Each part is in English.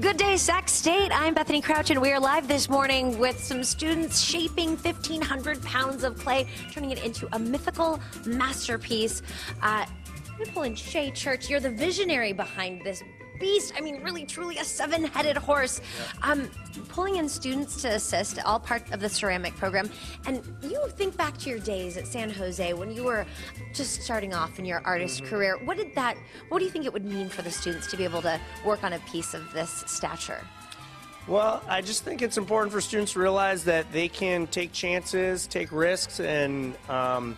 Good day, Sac State. I'm Bethany Crouch, and we are live this morning with some students shaping 1,500 pounds of clay, turning it into a mythical masterpiece. Uh, pull in Shay Church. You're the visionary behind this beast. I mean, really, truly a seven headed horse. Um, pulling in students to assist, all part of the ceramic program. And you think back to your days at San Jose when you were just starting off in your artist career. What did that, what do you think it would mean for the students to be able to work on a piece of this stature? Well, I just think it's important for students to realize that they can take chances, take risks, and um,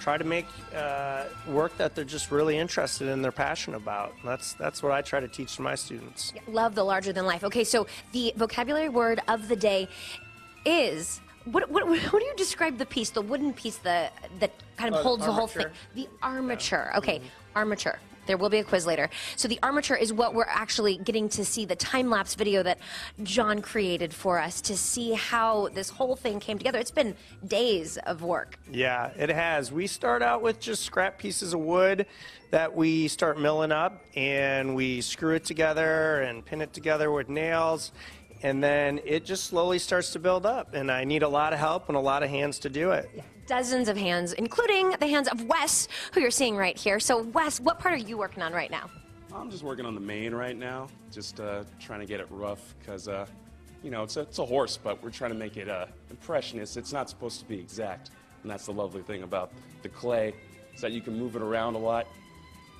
try to make uh, work that they're just really interested in, they're passionate about. That's that's what I try to teach to my students. Love the larger than life. Okay, so the vocabulary word of the day is. What, what, what do you describe the piece, the wooden piece the, that kind of Uh, holds the whole thing? The armature. Okay, armature. There will be a quiz later. So the armature is what we're actually getting to see the time lapse video that John created for us to see how this whole thing came together. It's been days of work. Yeah, it has. We start out with just scrap pieces of wood that we start milling up, and we screw it together and pin it together with nails, and then it just slowly starts to build up. And I need a lot of help and a lot of hands to do it. Dozens of hands, including the hands of Wes, who you're seeing right here. So Wes, what part are you working on right now? I'm just working on the mane right now, just uh, trying to get it rough because, uh, you know, it's a, it's a horse, but we're trying to make it uh, impressionist. It's not supposed to be exact, and that's the lovely thing about the clay is that you can move it around a lot.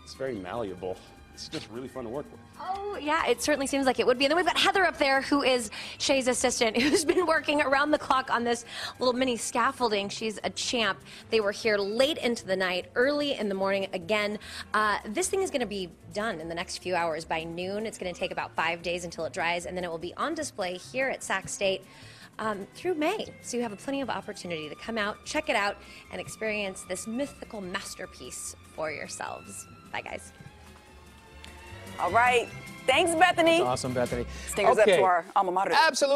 It's very malleable. It's just really fun to work with. Oh, yeah, it certainly seems like it would be. And then we've got Heather up there, who is Shay's assistant, who's been working around the clock on this little mini scaffolding. She's a champ. They were here late into the night, early in the morning again. Uh, this thing is going to be done in the next few hours by noon. It's going to take about five days until it dries, and then it will be on display here at Sac State. Um, through May. So you have a plenty of opportunity to come out, check it out, and experience this mythical masterpiece for yourselves. Bye, guys. All right. Thanks, Bethany. Awesome, Bethany. Stingers okay. up to our alma mater. Absolutely.